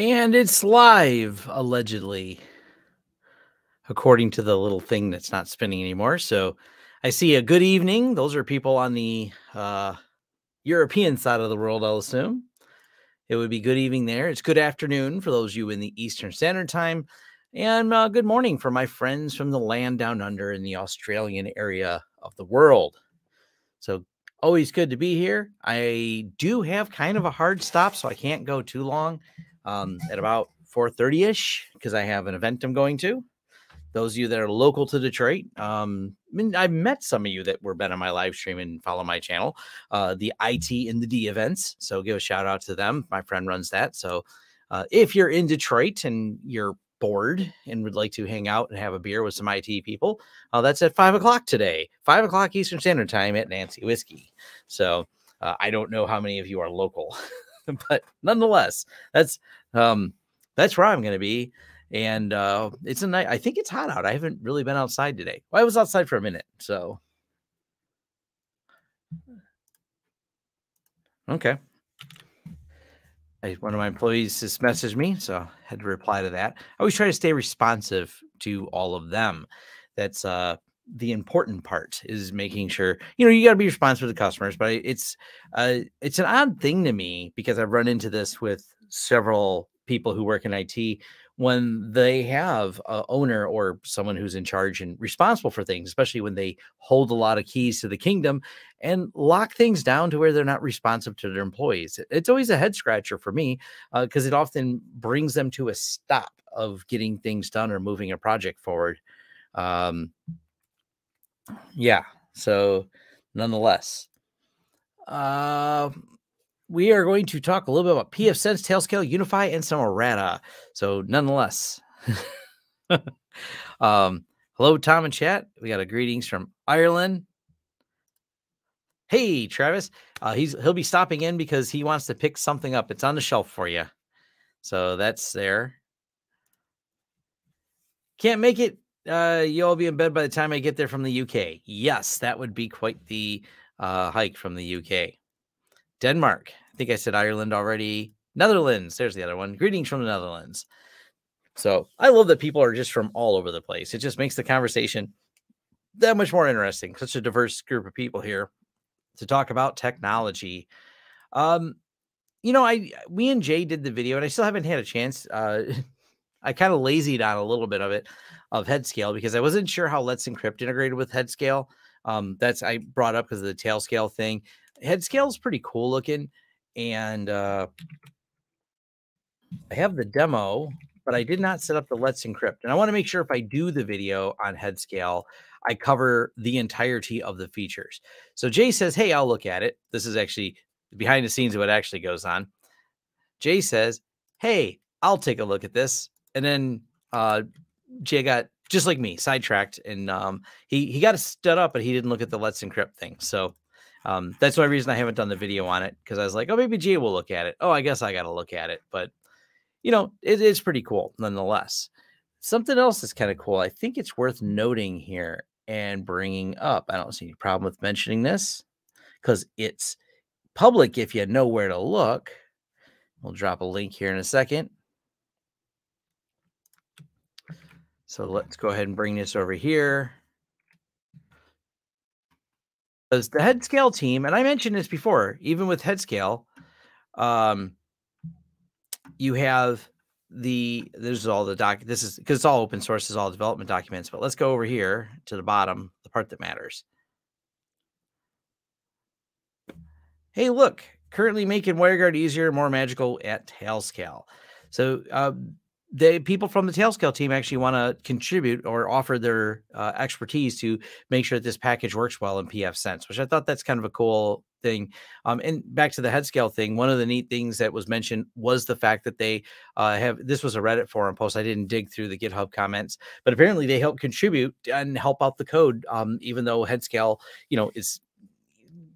And it's live, allegedly, according to the little thing that's not spinning anymore. So I see a good evening. Those are people on the uh, European side of the world, I'll assume. It would be good evening there. It's good afternoon for those of you in the Eastern Standard Time. And uh, good morning for my friends from the land down under in the Australian area of the world. So always good to be here. I do have kind of a hard stop, so I can't go too long um, at about 4:30 ish because I have an event I'm going to. Those of you that are local to Detroit, um, I mean, I've met some of you that were been on my live stream and follow my channel, uh, the IT in the D events. So give a shout out to them. My friend runs that. So uh, if you're in Detroit and you're bored and would like to hang out and have a beer with some IT people, uh, that's at five o'clock today, five o'clock Eastern Standard Time at Nancy Whiskey. So uh, I don't know how many of you are local, but nonetheless, that's um, that's where I'm going to be. And uh, it's a night. I think it's hot out. I haven't really been outside today. Well, I was outside for a minute, so okay. I, one of my employees just messaged me, so I had to reply to that. I always try to stay responsive to all of them. That's uh, the important part is making sure you know you got to be responsive to customers. But it's uh, it's an odd thing to me because I've run into this with several people who work in IT when they have a owner or someone who's in charge and responsible for things, especially when they hold a lot of keys to the kingdom and lock things down to where they're not responsive to their employees. It's always a head scratcher for me because uh, it often brings them to a stop of getting things done or moving a project forward. Um, yeah. So, nonetheless, uh, we are going to talk a little bit about PF pfSense, Tailscale, UniFi, and some errata. So, nonetheless, um, hello, Tom and chat. We got a greetings from Ireland. Hey, Travis. Uh, he's he'll be stopping in because he wants to pick something up. It's on the shelf for you. So that's there. Can't make it. Uh, you'll be in bed by the time I get there from the UK. Yes, that would be quite the uh, hike from the UK. Denmark. I think I said Ireland already. Netherlands. There's the other one. Greetings from the Netherlands. So I love that people are just from all over the place. It just makes the conversation that much more interesting. Such a diverse group of people here to talk about technology. Um, you know, I we and Jay did the video, and I still haven't had a chance. Uh, I kind of lazied on a little bit of it of Headscale because I wasn't sure how Let's Encrypt integrated with Headscale. Um, that's I brought up because of the Tailscale thing. Headscale is pretty cool looking, and uh, I have the demo, but I did not set up the Let's Encrypt. And I want to make sure if I do the video on Headscale, I cover the entirety of the features. So Jay says, Hey, I'll look at it. This is actually behind the scenes of what actually goes on. Jay says, Hey, I'll take a look at this. And then uh, Jay got just like me, sidetracked, and um, he he got stood up, but he didn't look at the Let's Encrypt thing. So um, that's only reason I haven't done the video on it because I was like, oh, maybe Jay will look at it. Oh, I guess I got to look at it. But, you know, it is pretty cool nonetheless. Something else that's kind of cool. I think it's worth noting here and bringing up. I don't see any problem with mentioning this because it's public if you know where to look. We'll drop a link here in a second. So let's go ahead and bring this over here because the Headscale team, and I mentioned this before, even with Headscale, um, you have the there's all the doc. This is because it's all open source, is all development documents. But let's go over here to the bottom, the part that matters. Hey, look, currently making WireGuard easier, more magical at Tailscale. So uh, the people from the Tailscale team actually want to contribute or offer their uh, expertise to make sure that this package works well in PF Sense, which I thought that's kind of a cool thing. Um, and back to the Headscale thing, one of the neat things that was mentioned was the fact that they uh, have this was a Reddit forum post. I didn't dig through the GitHub comments, but apparently they help contribute and help out the code. Um, even though Headscale, you know, is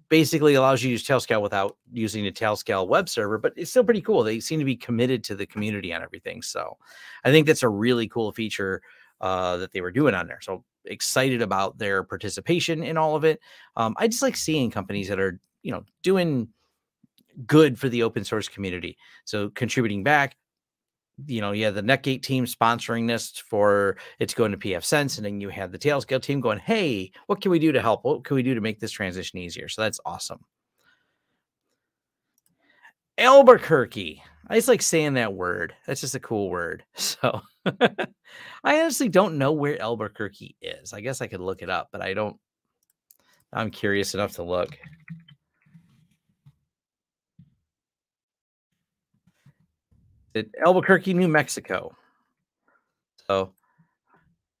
basically allows you to use Tailscale without using a Tailscale web server, but it's still pretty cool. They seem to be committed to the community and everything. So I think that's a really cool feature uh, that they were doing on there. So excited about their participation in all of it. Um, I just like seeing companies that are, you know, doing good for the open source community. So contributing back, you know, you have the Netgate team sponsoring this for it's going to PF Sense, and then you have the Tailscale team going, "Hey, what can we do to help? What can we do to make this transition easier?" So that's awesome. Albuquerque. I just like saying that word. That's just a cool word. So I honestly don't know where Albuquerque is. I guess I could look it up, but I don't. I'm curious enough to look. It, Albuquerque, New Mexico. So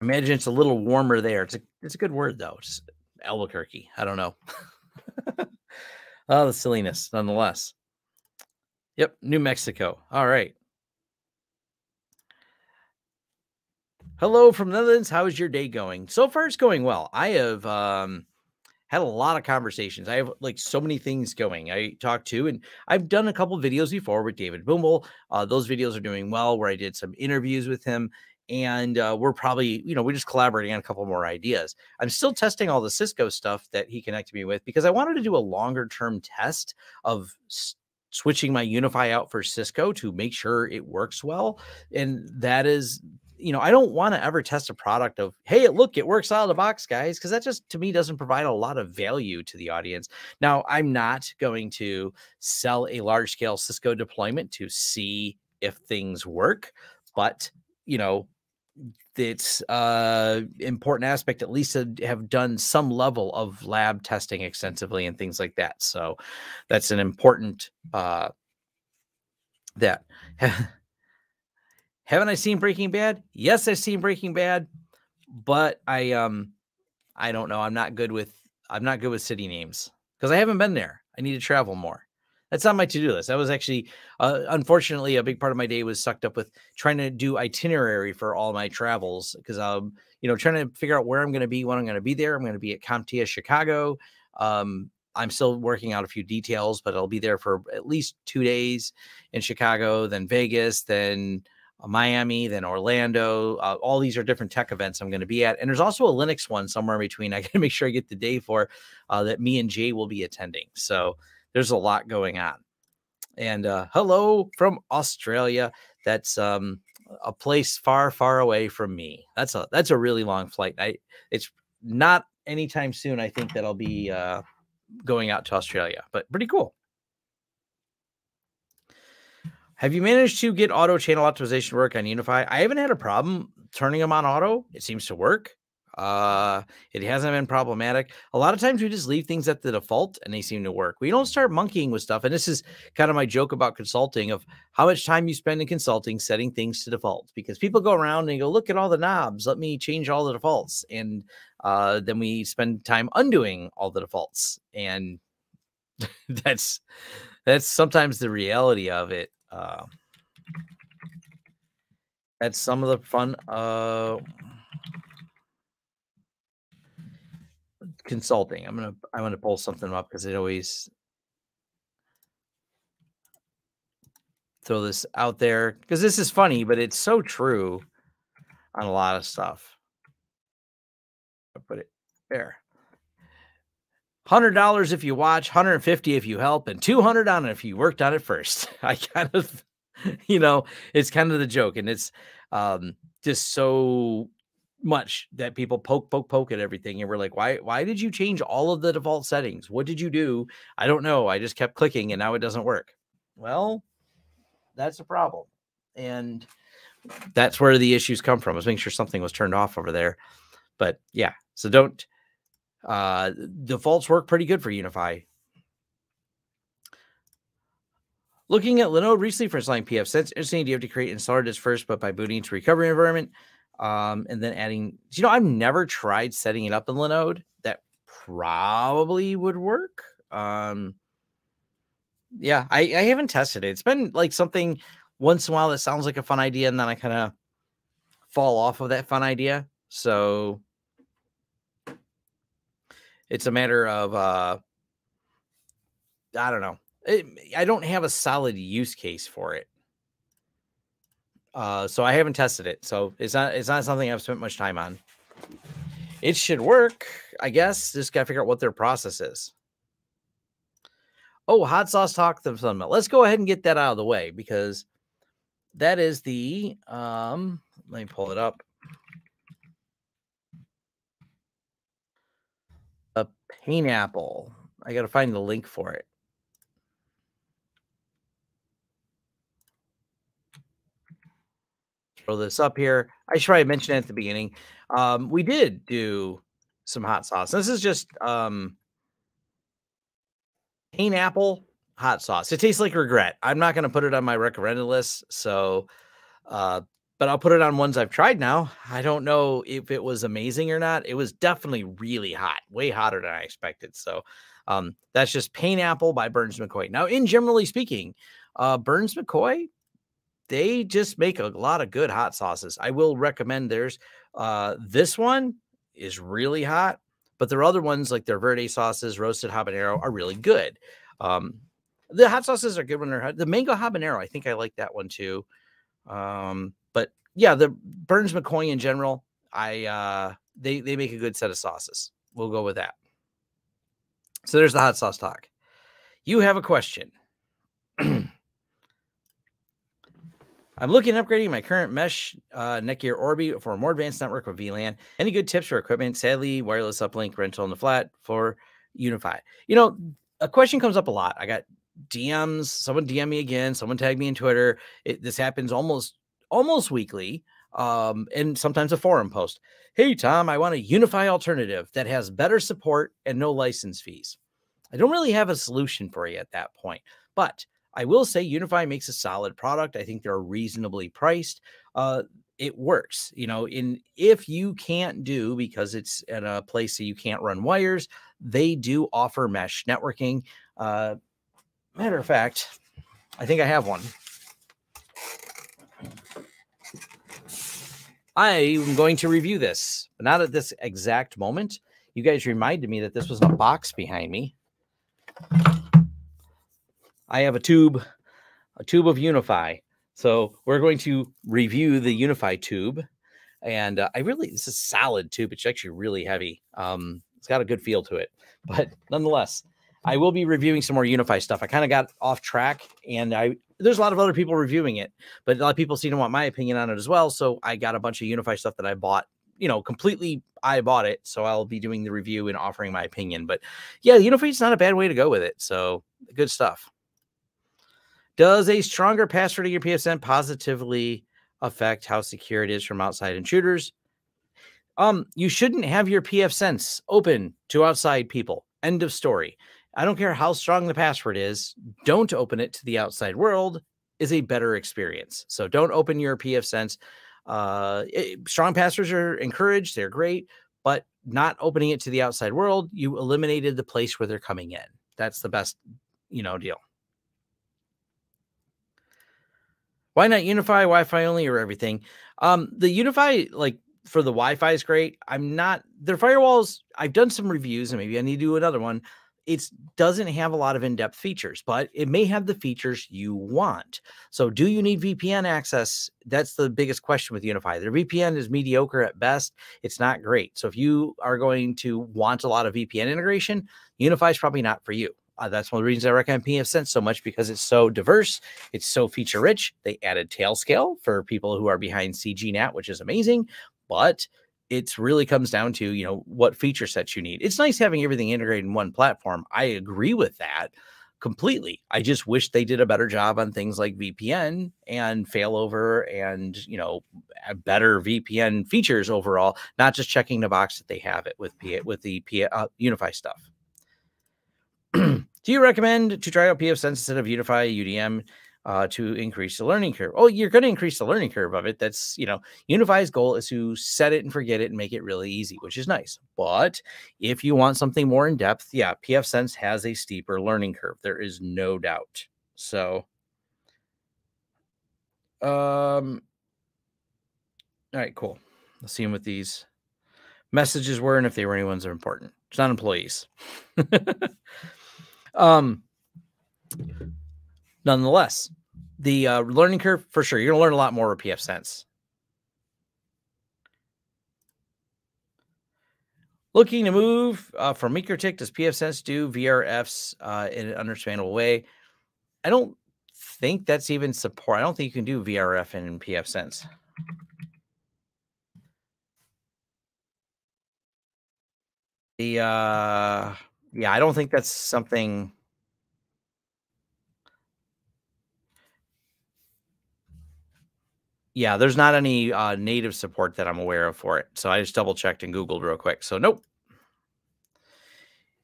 imagine it's a little warmer there. It's a it's a good word though. It's Albuquerque. I don't know. oh, the silliness, nonetheless. Yep, New Mexico. All right. Hello from the Netherlands. How is your day going? So far, it's going well. I have um, had a lot of conversations. I have like so many things going. I talked to, and I've done a couple videos before with David Bombal. Uh, those videos are doing well, where I did some interviews with him, and uh, we're probably, you know, we're just collaborating on a couple more ideas. I'm still testing all the Cisco stuff that he connected me with because I wanted to do a longer term test of switching my UniFi out for Cisco to make sure it works well. And that is, you know, I don't want to ever test a product of, hey, look, it works out of the box, guys, because that just to me doesn't provide a lot of value to the audience. Now, I'm not going to sell a large scale Cisco deployment to see if things work, but you know, it's uh important aspect at least to have done some level of lab testing extensively and things like that so that's an important uh that haven't i seen breaking bad yes i've seen breaking bad but i um i don't know i'm not good with i'm not good with city names because i haven't been there i need to travel more that's on my to-do list. That was actually, uh, unfortunately, a big part of my day was sucked up with trying to do itinerary for all my travels because I'm, you know, trying to figure out where I'm going to be when I'm going to be there. I'm going to be at CompTIA Chicago. Um, I'm still working out a few details, but I'll be there for at least two days in Chicago, then Vegas, then Miami, then Orlando. Uh, all these are different tech events I'm going to be at. And there's also a Linux one somewhere in between. I got to make sure I get the day for uh, that me and Jay will be attending. So there's a lot going on. And uh, hello from Australia. That's um, a place far, far away from me. That's a that's a really long flight. I it's not anytime soon. I think that I'll be uh, going out to Australia, but pretty cool. Have you managed to get auto channel optimization work on UniFi? I haven't had a problem turning them on auto. It seems to work. Uh, it hasn't been problematic. A lot of times we just leave things at the default and they seem to work. We don't start monkeying with stuff. And this is kind of my joke about consulting of how much time you spend in consulting setting things to default because people go around and go, look at all the knobs. Let me change all the defaults. And uh, then we spend time undoing all the defaults. And that's that's sometimes the reality of it. Uh, that's some of the fun. Uh, consulting. I'm gonna I'm gonna pull something up because it always throw this out there because this is funny, but it's so true on a lot of stuff. I put it there. Hundred dollars if you watch, 150 if you help, and 200 on it if you worked on it first. I kind of, you know, it's kind of the joke, and it's um just so much that people poke, poke, poke at everything. And we're like, why, why did you change all of the default settings? What did you do? I don't know. I just kept clicking and now it doesn't work. Well, that's a problem. And that's where the issues come from. I was making sure something was turned off over there. But yeah, so don't uh defaults work pretty good for UniFi. Looking at Linode recently for installing PF Sense, interesting. Do you have to create installer disk first, but by booting to recovery environment? um, and then adding. You know, I've never tried setting it up in Linode. That probably would work. Um, yeah, I, I haven't tested it. It's been like something once in a while that sounds like a fun idea, and then I kind of fall off of that fun idea. So it's a matter of uh, I don't know. It, I don't have a solid use case for it. Uh, so I haven't tested it. So it's not it's not something I've spent much time on. It should work, I guess. Just gotta figure out what their process is. Oh, hot sauce talk the Sunbelt. Let's go ahead and get that out of the way because that is the um let me pull it up. A pineapple. I got to find the link for it. Throw this up here. I should probably mention it at the beginning. Um, we did do some hot sauce. This is just um pineapple hot sauce. It tastes like regret. I'm not going to put it on my recommended list. So, uh, but I'll put it on ones I've tried now. I don't know if it was amazing or not. It was definitely really hot, way hotter than I expected. So, um, that's just Pineapple by Burns McCoy. Now, in generally speaking, uh, Burns McCoy, they just make a lot of good hot sauces. I will recommend theirs. Uh, this one is really hot, but their other ones, like their verde sauces, roasted habanero, are really good. Um, the hot sauces are good when they're hot. The mango habanero, I think I like that one too. Um, yeah, the Burns McCoy in general, I uh they they make a good set of sauces. We'll go with that. So there's the hot sauce talk. You have a question. I'm looking at upgrading my current mesh uh, Netgear Orbi for a more advanced network with VLAN. Any good tips for equipment? Sadly, wireless uplink rental in the flat for UniFi. You know, a question comes up a lot. I got DMs, someone DM me again, someone tagged me in Twitter. It, this happens almost almost weekly. Um, and sometimes a forum post. Hey Tom, I want a UniFi alternative that has better support and no license fees. I don't really have a solution for you at that point, but I will say UniFi makes a solid product. I think they're reasonably priced. Uh, it works, you know. In if you can't do because it's in a place that you can't run wires, they do offer mesh networking. Uh, Matter of fact, I think I have one. I am going to review this, but not at this exact moment. You guys reminded me that this was in a box behind me. I have a tube, a tube of UniFi. So we're going to review the UniFi tube. And uh, I really, this is solid tube. It's actually really heavy. Um, it's got a good feel to it, but nonetheless, I will be reviewing some more UniFi stuff. I kind of got off track, and I there's a lot of other people reviewing it, but a lot of people seem to want my opinion on it as well. So I got a bunch of UniFi stuff that I bought. You know, completely I bought it, so I'll be doing the review and offering my opinion. But yeah, UniFi is not a bad way to go with it. So good stuff. Does a stronger password to your PFSense positively affect how secure it is from outside intruders? Um, you shouldn't have your PFSense open to outside people. End of story. I don't care how strong the password is, don't open it to the outside world is a better experience. So don't open your PFSense. Uh, it, strong passwords are encouraged, they're great, but not opening it to the outside world, you eliminated the place where they're coming in. That's the best, you know, deal. Why not UniFi Wi-Fi only, or everything? Um, the UniFi like for the Wi-Fi is great. I'm not their firewalls. I've done some reviews, and maybe I need to do another one it doesn't have a lot of in-depth features, but it may have the features you want. So do you need VPN access? That's the biggest question with UniFi. Their VPN is mediocre at best. It's not great. So if you are going to want a lot of VPN integration, UniFi is probably not for you. Uh, that's one of the reasons I recommend PFSense so much because it's so diverse, it's so feature rich. They added Tailscale for people who are behind CGNAT, which is amazing, but it really comes down to you know what feature sets you need. It's nice having everything integrated in one platform. I agree with that completely. I just wish they did a better job on things like vpn and failover and you know better vpn features overall not just checking the box that they have it with P- with the P- uh, UniFi stuff. Do you recommend to try out pfsense instead of UniFi udm uh, to increase the learning curve. Oh, you're going to increase the learning curve of it. That's, you know, UniFi's goal is to set it and forget it and make it really easy, which is nice. But if you want something more in depth, yeah, pfSense has a steeper learning curve. There is no doubt. So, um, all right, cool. Let's see what these messages were and if they were any ones that are important. It's not employees. um, nonetheless, the uh, learning curve for sure. You're gonna learn a lot more with PF Sense. Looking to move uh, from MikroTik, does PF Sense do VRFs uh, in an understandable way? I don't think that's even support. I don't think you can do VRF in PF Sense. The uh yeah, I don't think that's something Yeah, there's not any uh, native support that I'm aware of for it. So I just double checked and Googled real quick. So nope.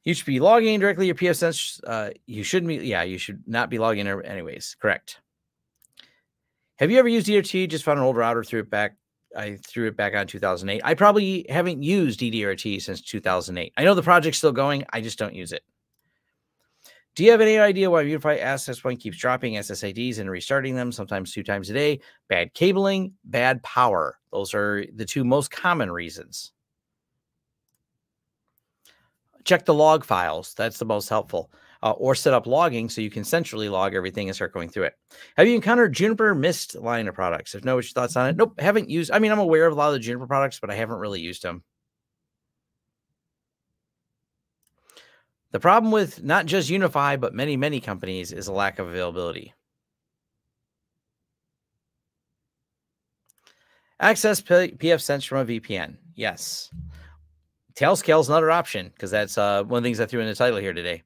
You should be logging directly your pfSense. Uh, you shouldn't be. Yeah, you should not be logging in anyways. Correct. Have you ever used DD-WRT? Just found an old router, threw it back. I threw it back on 2008. I probably haven't used DD-WRT since 2008. I know the project's still going. I just don't use it. Do you have any idea why Access Point keeps dropping SSIDs and restarting them sometimes two times a day? Bad cabling, bad power. Those are the two most common reasons. Check the log files. That's the most helpful. Uh, or set up logging so you can centrally log everything and start going through it. Have you encountered Juniper Mist line of products? If no, what's your thoughts on it? Nope, haven't used. I mean, I'm aware of a lot of the Juniper products, but I haven't really used them. The problem with not just UniFi, but many, many companies is a lack of availability. Access pfSense from a VPN. Yes. Tailscale is another option because that's uh, one of the things I threw in the title here today.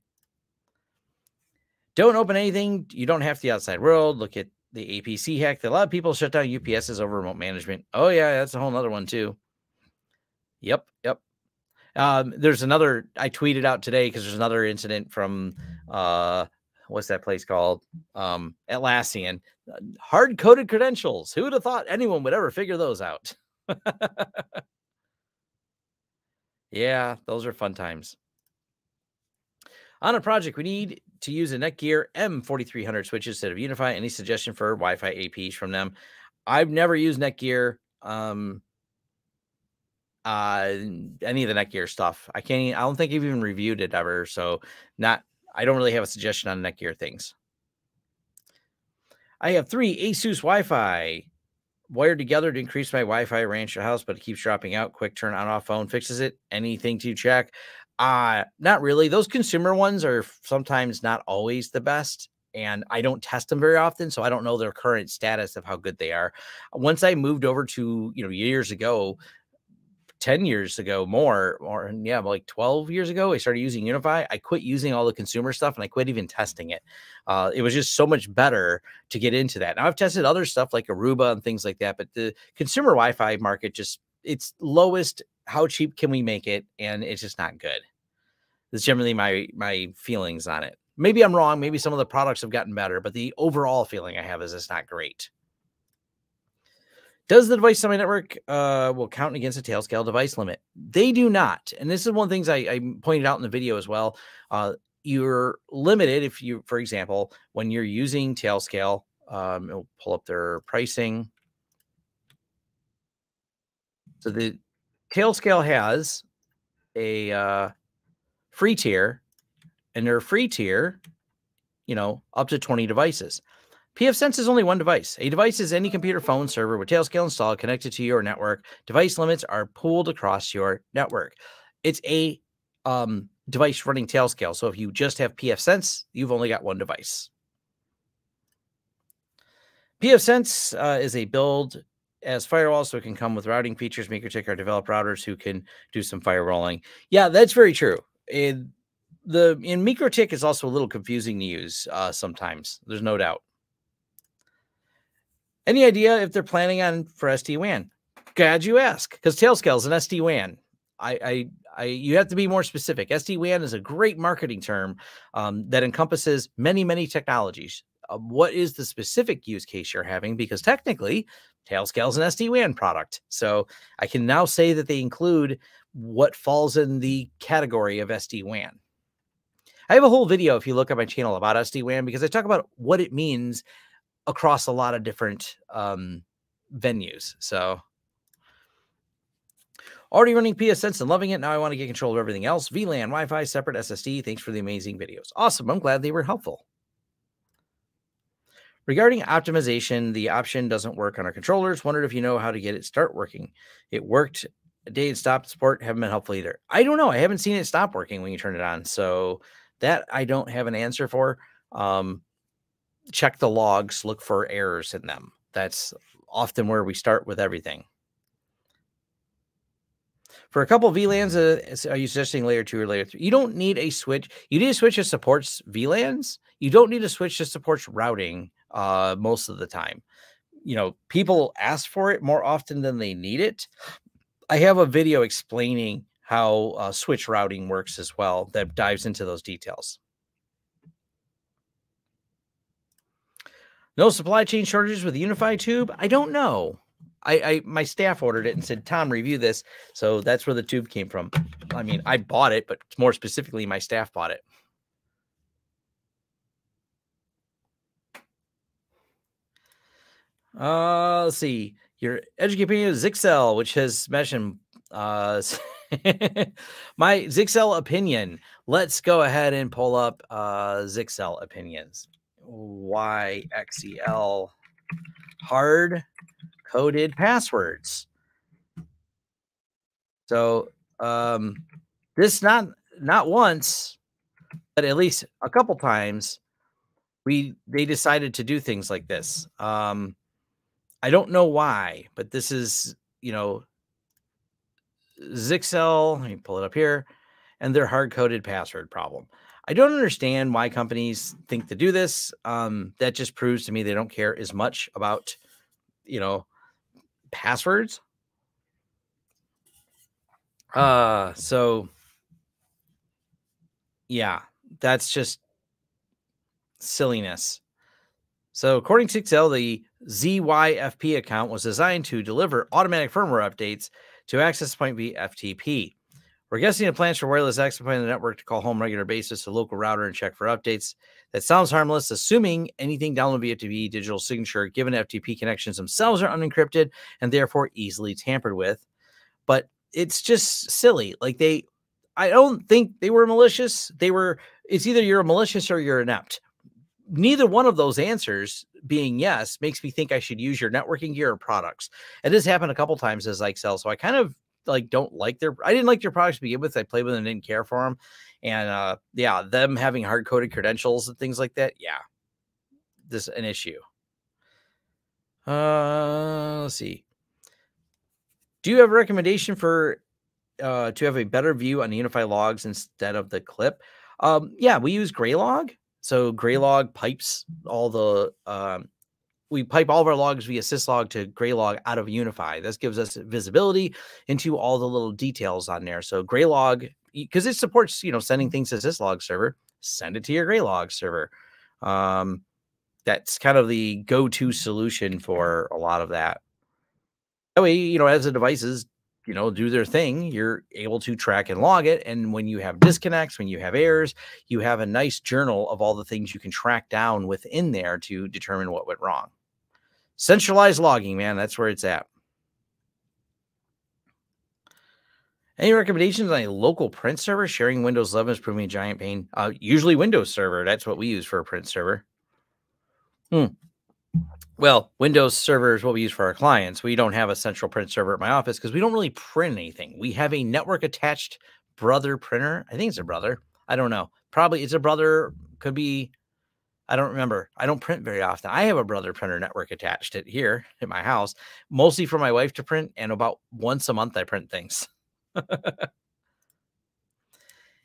Don't open anything. You don't have the outside world. Look at the APC hack. A lot of people shut down UPSs over remote management. Oh, yeah, that's a whole other one, too. Yep, yep. Um, there's another I tweeted out today because there's another incident from uh, what's that place called? Um, Atlassian. Hard coded credentials. Who would have thought anyone would ever figure those out? yeah, those are fun times. On a project, we need to use a Netgear M4300 switch instead of UniFi. Any suggestion for Wi-Fi APs from them? I've never used Netgear. Um, uh any of the Netgear stuff. I can't I don't think I've even reviewed it ever. So not I don't really have a suggestion on Netgear things. I have three Asus Wi-Fi wired together to increase my Wi-Fi range the house, but it keeps dropping out. Quick turn on off phone fixes it. Anything to check? Uh not really. Those consumer ones are sometimes not always the best and I don't test them very often, so I don't know their current status of how good they are. Once I moved over to, you know, years ago, 10 years ago more or yeah like 12 years ago i started using UniFi i quit using all the consumer stuff and i quit even testing it. Uh, it was just so much better to get into that. Now i've tested other stuff like aruba and things like that but the consumer wi-fi market just it's lowest how cheap can we make it? And it's just not good. That's generally my my feelings on it. Maybe i'm wrong maybe some of the products have gotten better but the overall feeling i have is it's not great does the device summary network uh, will count against a Tailscale device limit? They do not. And this is one of the things I, I pointed out in the video as well. Uh, you're limited if you, for example, when you're using Tailscale, um, it'll pull up their pricing. So the Tailscale has a uh, free tier, and their free tier, you know, up to 20 devices. pfSense is only one device. A device is any computer phone server with Tailscale installed connected to your network. Device limits are pooled across your network. It's a um, device running Tailscale. So if you just have pfSense, you've only got one device. pfSense uh, is a build as firewall, so it can come with routing features. MikroTik are developed routers who can do some firewalling. Yeah, that's very true. It, the in MikroTik is also a little confusing to use uh, sometimes. There's no doubt. Any idea if they're planning on for SD WAN? Glad you ask, because Tailscale is an SD WAN. I, I, I, you have to be more specific. SD WAN is a great marketing term um, that encompasses many, many technologies. Uh, what is the specific use case you're having? Because technically, Tailscale is an SD WAN product. So I can now say that they include what falls in the category of SD WAN. I have a whole video if you look at my channel about SD WAN because I talk about what it means across a lot of different um, venues. So already running pfSense and loving it. Now I want to get control of everything else. VLAN, Wi-Fi, separate SSD. Thanks for the amazing videos. Awesome. I'm glad they were helpful. Regarding optimization, the option doesn't work on our controllers. Wondered if you know how to get it start working. It worked a day it stopped support. Haven't been helpful either. I don't know. I haven't seen it stop working when you turn it on. So that I don't have an answer for. Um, check the logs, look for errors in them. That's often where we start with everything. For a couple VLANs, uh, are you suggesting layer two or layer three? You don't need a switch. You need a switch that supports VLANs. You don't need a switch that supports routing uh, most of the time. You know, people ask for it more often than they need it. I have a video explaining how uh, switch routing works as well that dives into those details. No supply chain shortages with UniFi tube? I don't know. I, I my staff ordered it and said, Tom, review this. So that's where the tube came from. I mean, I bought it, but more specifically, my staff bought it. Uh, let's see. Your is Zyxel, which has mentioned uh my Zyxel opinion. Let's go ahead and pull up uh Zyxel opinions. YXEL hard coded passwords. So um this not not once, but at least a couple times we they decided to do things like this. Um I don't know why, but this is, you know, Zyxel, let me pull it up here, and their hard coded password problem. I don't understand why companies think to do this. Um, that just proves to me they don't care as much about, you know, passwords. Uh, so yeah, that's just silliness. So, according to Zyxel, the ZYFP account was designed to deliver automatic firmware updates to access point via FTP. We're guessing the plans for wireless access point in the network to call home regular basis to local router and check for updates. That sounds harmless, assuming anything downloaded via FTP digital signature, given FTP connections themselves are unencrypted and therefore easily tampered with. But it's just silly. Like they, I don't think they were malicious. They were. It's either you're malicious or you're inept. Neither one of those answers being yes makes me think I should use your networking gear or products. It has happened a couple times as I Excel, so I kind of like don't like their I didn't like their products to begin with. I played with them and didn't care for them. And uh yeah, them having hard coded credentials and things like that. Yeah. This is an issue. Uh let's see. Do you have a recommendation for uh to have a better view on the UniFi logs instead of the clip? Um yeah, we use Graylog. So Graylog pipes all the um we pipe all of our logs via syslog to Graylog out of UniFi This gives us visibility into all the little details on there. So Graylog, because it supports, you know, sending things to syslog server, send it to your Graylog server. Um, that's kind of the go-to solution for a lot of that. That way, you know, as the devices, you know, do their thing, you're able to track and log it. And when you have disconnects, when you have errors, you have a nice journal of all the things you can track down within there to determine what went wrong. Centralized logging, man, that's where it's at. Any recommendations on a local print server? Sharing Windows 11 is proving a giant pain. Uh, usually Windows Server. That's what we use for a print server. Hmm. Well, Windows Server is what we use for our clients. We don't have a central print server at my office because we don't really print anything. We have a network attached brother printer. I think it's a brother. I don't know. Probably it's a brother. Could be I don't remember. I don't print very often. I have a brother printer network attached it here at my house, mostly for my wife to print, and about once a month I print things.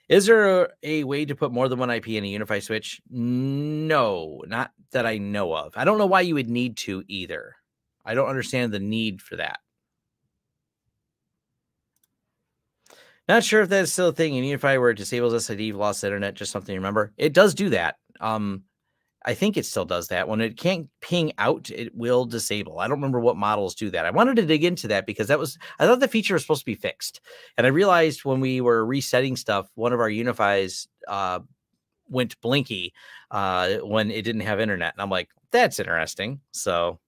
Is there a, a, way to put more than one IP in a UniFi switch? No, not that I know of. I don't know why you would need to either. I don't understand the need for that. Not sure if that's still a thing in UniFi where it disables SID, lost internet, just something to remember. It does do that. Um, I think it still does that. When it can't ping out, it will disable. I don't remember what models do that. I wanted to dig into that because that was I thought the feature was supposed to be fixed. And I realized when we were resetting stuff, one of our Unifies uh, went blinky uh, when it didn't have internet. And I'm like, that's interesting. So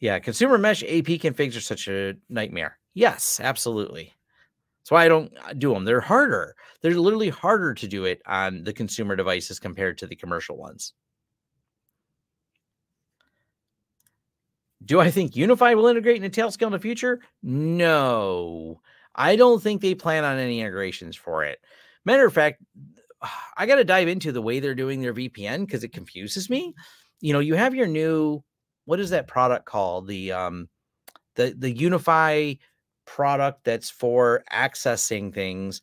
yeah, consumer mesh AP configs are such a nightmare. Yes, absolutely. That's why I don't uh, do them. They're harder. They're literally harder to do it on the consumer devices compared to the commercial ones. Do I think UniFi will integrate into Tailscale in the future? No. I don't think they plan on any integrations for it. Matter of fact, I got to dive into the way they're doing their VPN because it confuses me. You know, you have your new what is that product called? The um the the UniFi product that's for accessing things.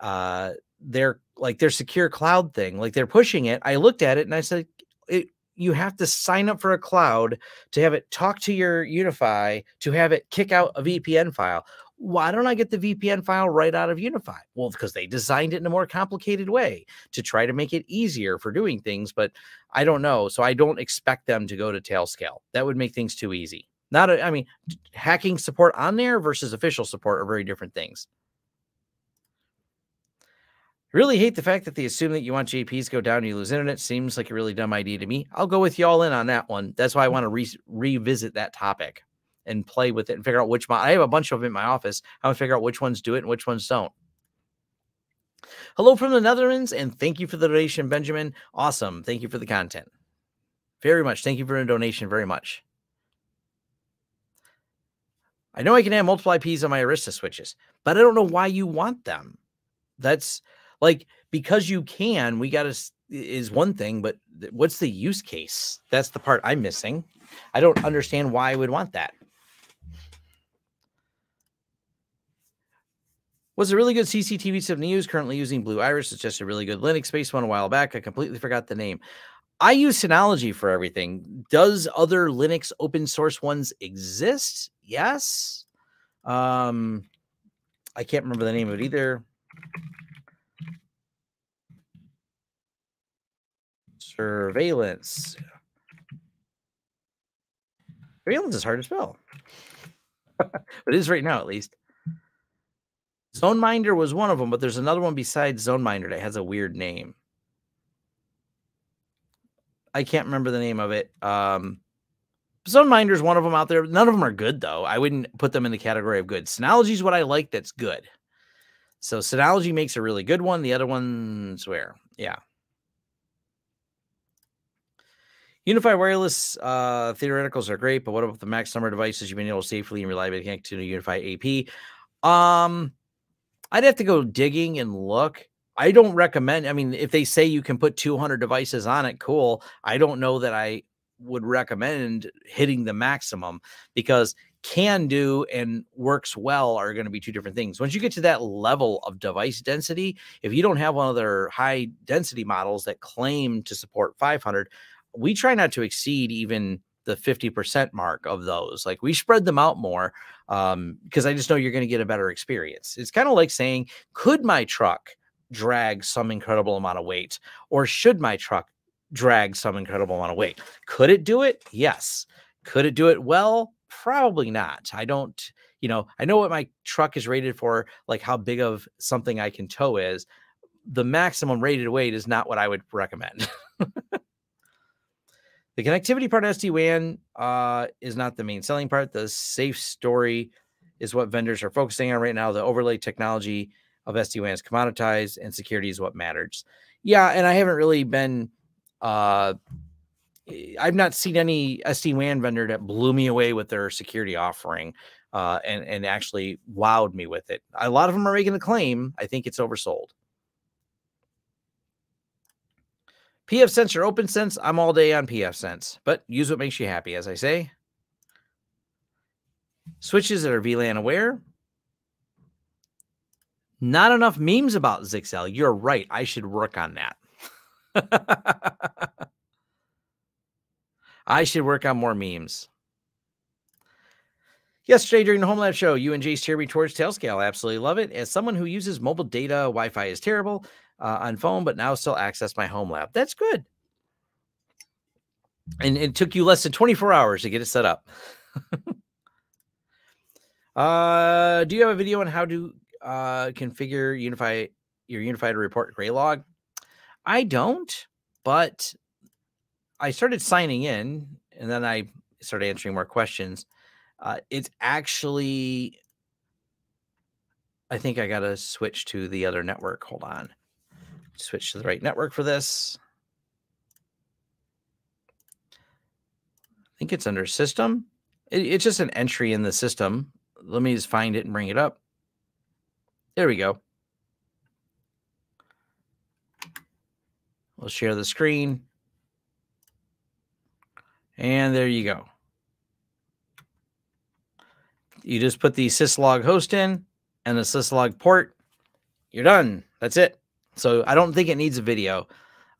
Uh they're like their secure cloud thing, like they're pushing it. I looked at it and I said, it, you have to sign up for a cloud to have it talk to your UniFi to have it kick out a VPN file. Why don't I get the VPN file right out of UniFi Well, because they designed it in a more complicated way to try to make it easier for doing things, but I don't know. So I don't expect them to go to Tailscale. That would make things too easy. Not, a, I mean, hacking support on there versus official support are very different things. Really hate the fact that they assume that you want JPs go down and you lose internet. Seems like a really dumb idea to me. I'll go with y'all in on that one. That's why I mm. want to re- revisit that topic and play with it and figure out which one. I have a bunch of them in my office. I want to figure out which ones do it and which ones don't. Hello from the Netherlands, and thank you for the donation, Benjamin. Awesome. Thank you for the content. Very much. Thank you for the donation very much. I know I can have multiple IPs on my Arista switches, but I don't know why you want them. That's like because you can, we got to is one thing, but what's the use case? That's the part I'm missing. I don't understand why I would want that. Was a really good CCTV stuff news. Currently using Blue Iris. It's just a really good Linux based one a while back. I completely forgot the name. I use Synology for everything. Does other Linux open source ones exist? Yes. Um, I can't remember the name of it either. Surveillance. Surveillance is hard to spell. it is right now, at least. ZoneMinder was one of them, but there's another one besides ZoneMinder that has a weird name. I can't remember the name of it. Um, ZoneMinder is one of them out there. None of them are good, though. I wouldn't put them in the category of good. Synology is what I like that's good. So Synology makes a really good one. The other ones, where? Yeah. UniFi wireless uh, theoreticals are great, but what about the max number of devices you've been able to safely and reliably connect to a UniFi AP? Um, I'd have to go digging and look. I don't recommend. I mean, if they say you can put 200 devices on it, cool. I don't know that I would recommend hitting the maximum because can do and works well are going to be two different things. Once you get to that level of device density, if you don't have one of their high density models that claim to support 500, we try not to exceed even the 50% mark of those. Like we spread them out more um, because I just know you're going to get a better experience. It's kind of like saying, could my truck drag some incredible amount of weight or should my truck drag some incredible amount of weight? Could it do it? Yes. Could it do it well? Probably not. I don't, you know, I know what my truck is rated for, like how big of something I can tow is. The maximum rated weight is not what I would recommend. The connectivity part of SD WAN uh, is not the main selling part. The safe story is what vendors are focusing on right now. The overlay technology of SD WAN is commoditized, and security is what matters. Yeah, and I haven't really been. Uh, I've not seen any SD WAN vendor that blew me away with their security offering, uh, and and actually wowed me with it. A lot of them are making the claim. I think it's oversold. pfSense or OPNsense, I'm all day on pfSense, but use what makes you happy, as I say. Switches that are VLAN aware. Not enough memes about Zyxel. You're right. I should work on that. I should work on more memes. Yesterday during the Home Lab show, you and Jay steered me towards Tailscale. Absolutely love it. As someone who uses mobile data, Wi Fi is terrible uh, on phone, but now still access my home lab. That's good. And it took you less than 24 hours to get it set up. uh, do you have a video on how to uh, configure UniFi your Unified report Graylog? I don't, but I started signing in and then I started answering more questions. Uh, it's actually, I think I got to switch to the other network. Hold on switch to the right network for this. I think it's under system. It, it's just an entry in the system. Let me just find it and bring it up. There we go. We'll share the screen. And there you go. You just put the syslog host in and the syslog port. You're done. That's it. So I don't think it needs a video.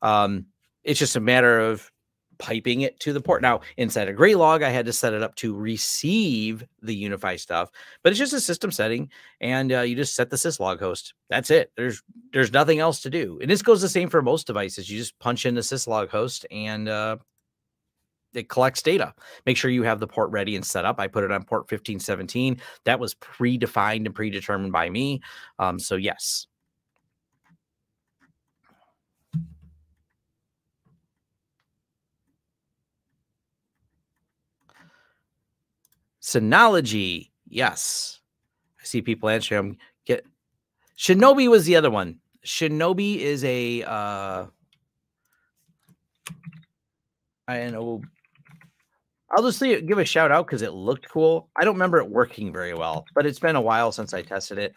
Um, it's just a matter of piping it to the port. Now, inside a Graylog, I had to set it up to receive the UniFi stuff, but it's just a system setting, and uh, you just set the syslog host. That's it. There's there's nothing else to do, and this goes the same for most devices. You just punch in the syslog host, and uh, it collects data. Make sure you have the port ready and set up. I put it on port 1517. That was predefined and predetermined by me. Um, so yes, Synology. Yes. I see people answering them. Get Shinobi was the other one. Shinobi is a uh I know I'll just give a shout out because it looked cool. I don't remember it working very well, but it's been a while since I tested it.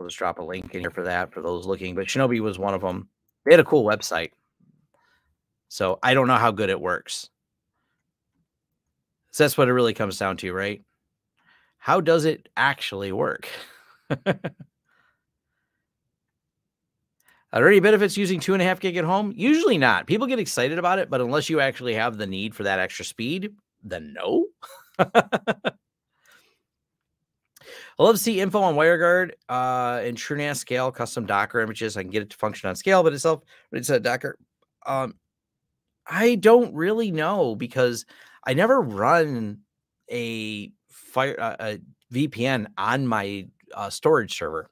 I'll just drop a link in here for that for those looking. But Shinobi was one of them. They had a cool website. So I don't know how good it works. So that's what it really comes down to, right? How does it actually work? Are there any benefits using two and a half gig at home? Usually not. People get excited about it, but unless you actually have the need for that extra speed, then no. I love to see info on WireGuard uh, in TrueNAS scale, custom Docker images. I can get it to function on scale, but itself, it's a Docker. Um, I don't really know because I never run a fire uh, a VPN on my uh, storage server.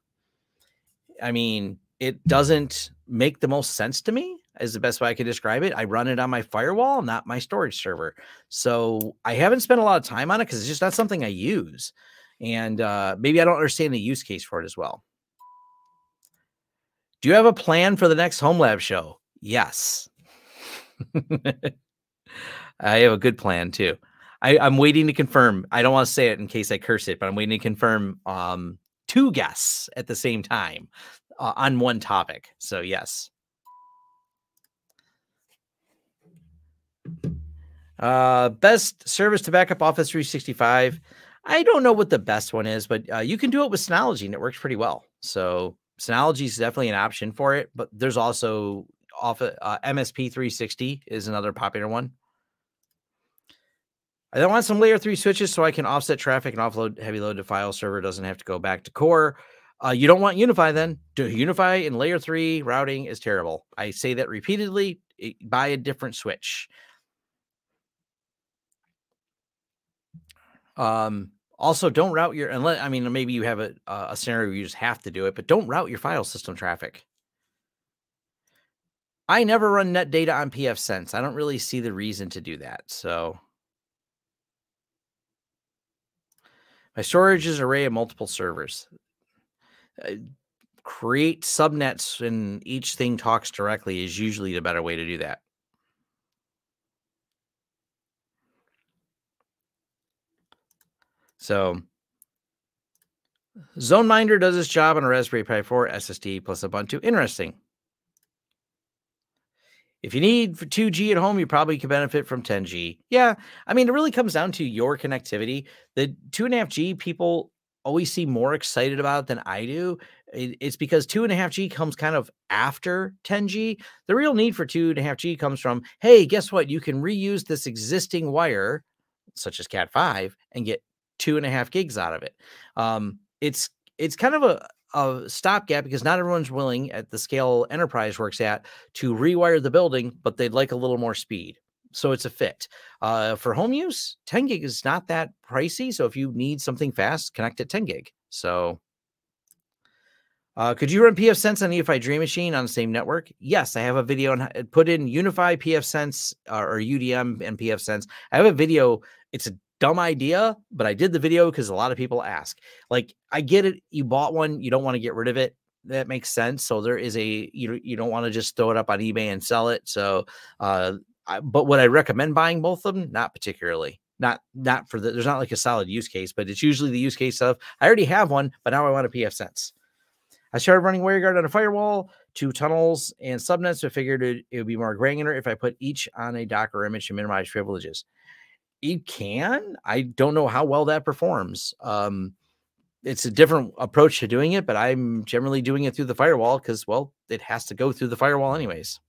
I mean, it doesn't make the most sense to me is the best way I can describe it. I run it on my firewall, not my storage server. So I haven't spent a lot of time on it because it's just not something I use. And uh, maybe I don't understand the use case for it as well. Do you have a plan for the next Home Lab show? Yes. I have a good plan too. I, am waiting to confirm. I don't want to say it in case I curse it, but I'm waiting to confirm um, two guests at the same time uh, on one topic. So yes. Uh, best service to backup Office 365. I don't know what the best one is, but uh, you can do it with Synology and it works pretty well. So Synology is definitely an option for it, but there's also uh, MSP 360 is another popular one. I don't want some layer three switches so I can offset traffic and offload heavy load to file server. Doesn't have to go back to core. Uh, you don't want UniFi then. Do UniFi in layer three routing is terrible. I say that repeatedly. Buy a different switch. Um, also, don't route your unless I mean maybe you have a a scenario where you just have to do it, but don't route your file system traffic. I never run Netdata on pfSense. I don't really see the reason to do that. So My storage is array of multiple servers. Uh, create subnets and each thing talks directly is usually the better way to do that. So ZoneMinder does its job on a Raspberry Pi 4 SSD plus Ubuntu. Interesting. If you need for 2G at home, you probably could benefit from 10G. Yeah. I mean, it really comes down to your connectivity. The 2.5G people always seem more excited about than I do. It's because 2.5G comes kind of after 10G. The real need for 2.5G comes from hey, guess what? You can reuse this existing wire, such as Cat 5, and get two and a half gigs out of it. Um, it's it's kind of a a stopgap because not everyone's willing at the scale enterprise works at to rewire the building, but they'd like a little more speed. So it's a fit. Uh, for home use, 10 gig is not that pricey. So if you need something fast, connect at 10 gig. So uh, could you run pfSense on EFI Dream Machine on the same network? Yes, I have a video on put in UniFi pfSense uh, or UDM and pfSense. I have a video. It's a dumb idea, but I did the video because a lot of people ask. Like, I get it. You bought one, you don't want to get rid of it. That makes sense. So there is a you you don't want to just throw it up on eBay and sell it. So, uh, I, but would I recommend buying both of them? Not particularly. Not not for the. There's not like a solid use case, but it's usually the use case of I already have one, but now I want a pfSense. I started running WireGuard on a firewall. two tunnels and subnets, I figured it, it would be more granular if I put each on a Docker image to minimize privileges. You can. I don't know how well that performs. Um, it's a different approach to doing it, but I'm generally doing it through the firewall because, well, it has to go through the firewall anyways.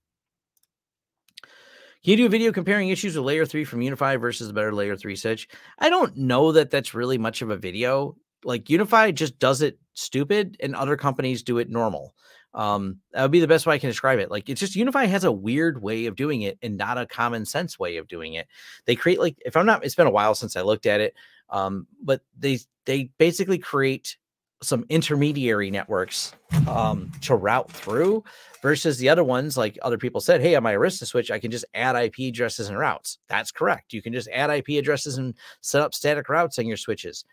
Can you do a video comparing issues with layer three from UniFi versus the better layer three switch? I don't know that that's really much of a video. Like UniFi just does it stupid, and other companies do it normal. Um, that would be the best way I can describe it. Like it's just UniFi has a weird way of doing it and not a common sense way of doing it. They create like if I'm not, it's been a while since I looked at it. Um, but they they basically create some intermediary networks um, to route through versus the other ones like other people said hey on my arista switch i can just add ip addresses and routes that's correct you can just add ip addresses and set up static routes on your switches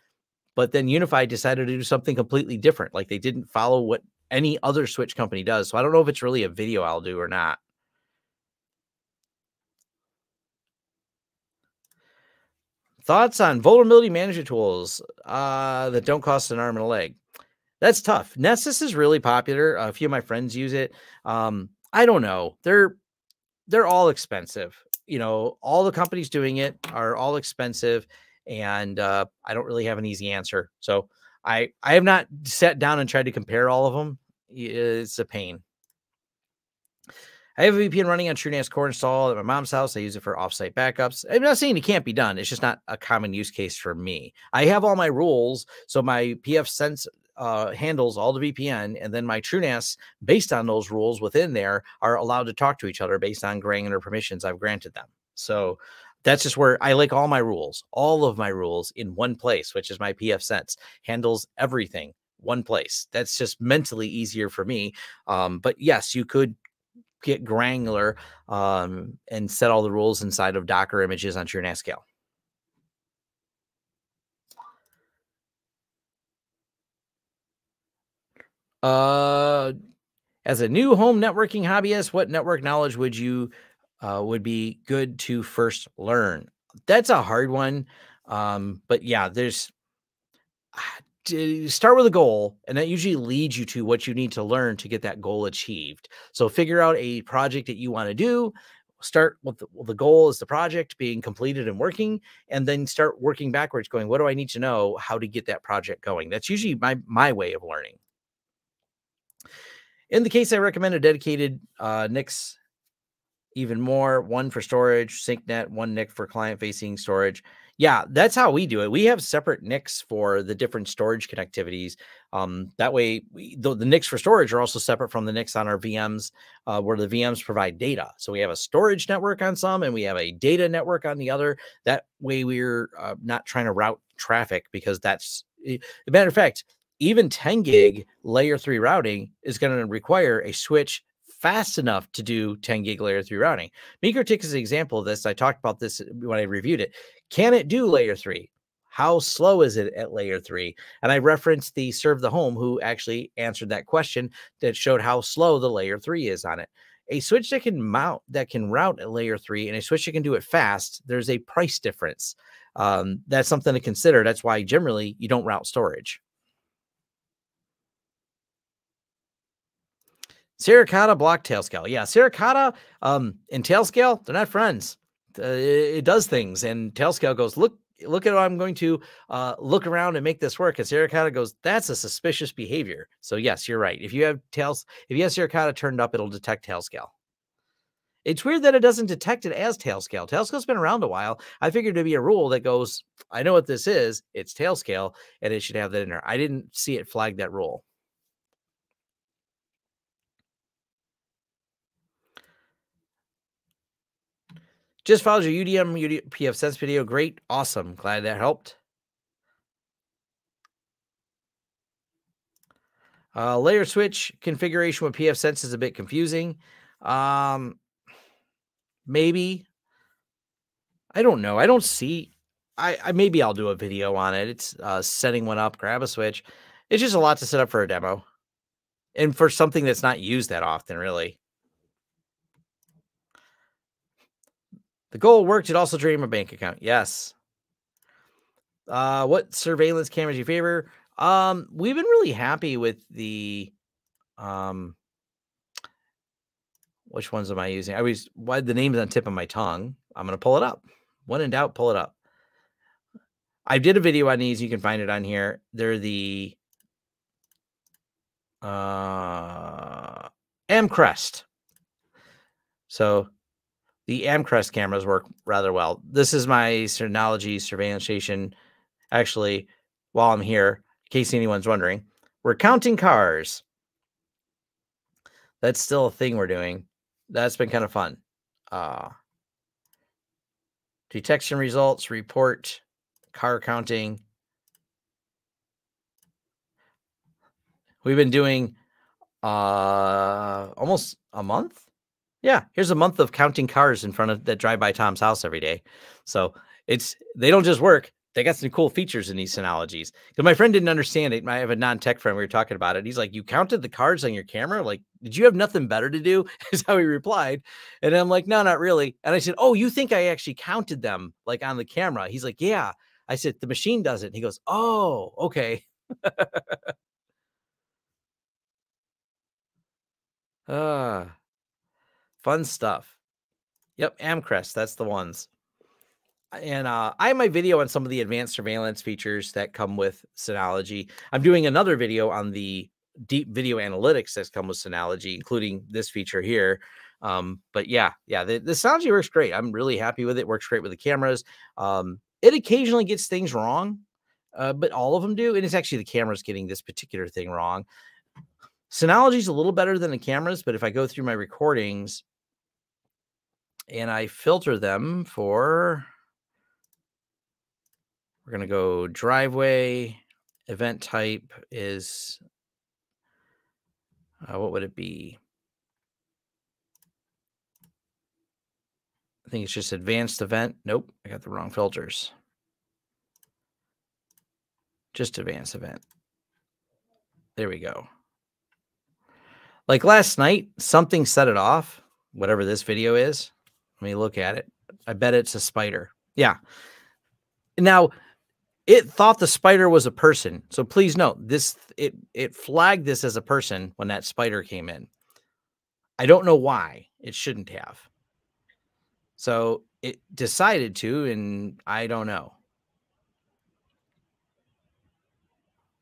but then UniFi decided to do something completely different like they didn't follow what any other switch company does so i don't know if it's really a video i'll do or not Thoughts on vulnerability management tools uh, that don't cost an arm and a leg? That's tough. Nessus is really popular. A few of my friends use it. Um, I don't know. They're they're all expensive. You know, all the companies doing it are all expensive, and uh, I don't really have an easy answer. So I I have not sat down and tried to compare all of them. It's a pain. I have a VPN running on TrueNAS core install at my mom's house. I use it for offsite backups. I'm not saying it can't be done. It's just not a common use case for me. I have all my rules. So my pfSense uh, handles all the VPN, and then my TrueNAS, based on those rules within there, are allowed to talk to each other based on granular permissions I've granted them. So that's just where I like all my rules, all of my rules in one place, which is my pfSense handles everything one place. That's just mentally easier for me. Um, but yes, you could get granular um, and set all the rules inside of Docker images on your scale. Uh, as a new home networking hobbyist, what network knowledge would you uh, would be good to first learn? That's a hard one. Um, but yeah, there's ah, start with a goal and that usually leads you to what you need to learn to get that goal achieved so figure out a project that you want to do start with the, the goal is the project being completed and working and then start working backwards going what do i need to know how to get that project going that's usually my my way of learning in the case i recommend a dedicated uh NICs even more one for storage syncnet one nic for client facing storage yeah, that's how we do it. We have separate NICs for the different storage connectivities. Um, that way, we, the, the NICs for storage are also separate from the NICs on our VMs, uh, where the VMs provide data. So we have a storage network on some, and we have a data network on the other. That way, we're uh, not trying to route traffic because that's, a matter of fact, even 10 gig layer three routing is going to require a switch fast enough to do 10 gig layer three routing. MikroTik is an example of this. I talked about this when I reviewed it. Can it do layer three? How slow is it at layer three? And I referenced the ServeTheHome who actually answered that question that showed how slow the layer three is on it. A switch that can mount that can route at layer three and a switch that can do it fast, there's a price difference. Um, that's something to consider. That's why generally you don't route storage. Suricata block Tailscale. Yeah, Suricata um, and Tailscale, they're not friends. Uh, it, it, does things, and Tailscale goes, look, look at how I'm going to uh, look around and make this work. And Suricata goes, that's a suspicious behavior. So yes, you're right. If you have tails, if you have Suricata turned up, it'll detect Tailscale. It's weird that it doesn't detect it as Tailscale. Tailscale's been around a while. I figured to be a rule that goes, I know what this is. It's Tailscale, and it should have that in there. I didn't see it flag that rule. Just followed your UDM pfSense video. Great. Awesome. Glad that helped. Uh, layer switch configuration with pfSense is a bit confusing. Um, maybe. I don't know. I don't see. I, I maybe I'll do a video on it. It's uh, setting one up, grab a switch. It's just a lot to set up for a demo, and for something that's not used that often, really. The goal worked. It also drained my bank account. Yes. Uh, what surveillance cameras do you favor? Um, we've been really happy with the um which ones am I using? I was why the name's on tip of my tongue. I'm gonna pull it up. When in doubt, pull it up. I did a video on these. You can find it on here. They're the uh Amcrest. So the Amcrest cameras work rather well. This is my Synology surveillance station. Actually, while I'm here, in case anyone's wondering, we're counting cars. That's still a thing we're doing. That's been kind of fun. Uh, detection results, report, car counting. We've been doing uh almost a month yeah, here's a month of counting cars in front of that drive by Tom's house every day. So it's they don't just work. They got some cool features in these Synologies. Because my friend didn't understand it. I have a non-tech friend. We were talking about it. He's like, "You counted the cars on your camera? Like, did you have nothing better to do?" Is how he replied. And I'm like, "No, not really." And I said, "Oh, you think I actually counted them like on the camera?" He's like, "Yeah." I said, "The machine does it." He goes, "Oh, okay." Ah. uh. Fun stuff. Yep, Amcrest, that's the ones. And uh, I have my video on some of the advanced surveillance features that come with Synology. I'm doing another video on the deep video analytics that's come with Synology, including this feature here. Um, but yeah, yeah, the, the Synology works great. I'm really happy with it. Works great with the cameras. Um, it occasionally gets things wrong, uh, but all of them do. And it's actually the cameras getting this particular thing wrong. Synology is a little better than the cameras, but if I go through my recordings and I filter them for, we're going to go driveway, event type is, uh, what would it be? I think it's just advanced event. Nope, I got the wrong filters. Just advanced event. There we go. Like last night, something set it off, whatever this video is. Let me look at it. I bet it's a spider. Yeah. Now, it thought the spider was a person. So please note this it it flagged this as a person when that spider came in. I don't know why it shouldn't have. So it decided to, and I don't know.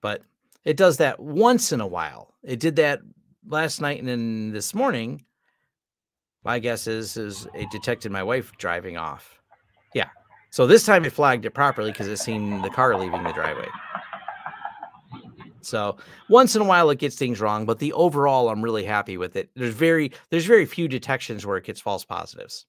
But it does that once in a while. It did that last night and then this morning, my guess is is it detected my wife driving off. Yeah. So this time it flagged it properly because it seen the car leaving the driveway. So once in a while it gets things wrong, but the overall I'm really happy with it. There's very there's very few detections where it gets false positives.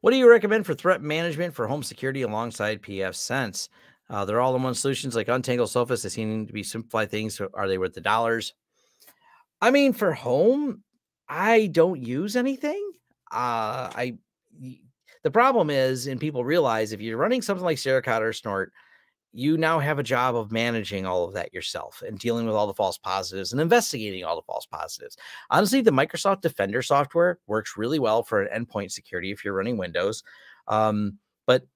What do you recommend for threat management for home security alongside pfSense? Uh, they're all in one solutions like Untangle Sophos. They seem to be simplified things. Are they worth the dollars? I mean, for home, I don't use anything. Uh, I the problem is, and people realize if you're running something like Suricata or Snort, you now have a job of managing all of that yourself and dealing with all the false positives and investigating all the false positives. Honestly, the Microsoft Defender software works really well for an endpoint security if you're running Windows. Um, but